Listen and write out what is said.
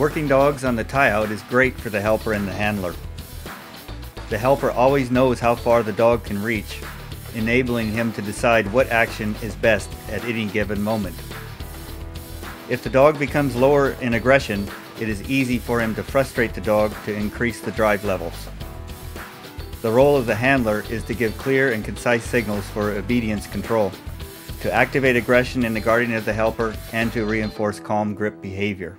Working dogs on the tie-out is great for the helper and the handler. The helper always knows how far the dog can reach, enabling him to decide what action is best at any given moment. If the dog becomes lower in aggression, it is easy for him to frustrate the dog to increase the drive levels. The role of the handler is to give clear and concise signals for obedience control, to activate aggression in the guarding of the helper, and to reinforce calm grip behavior.